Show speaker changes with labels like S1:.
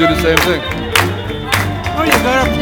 S1: Do the same thing.
S2: Oh, you got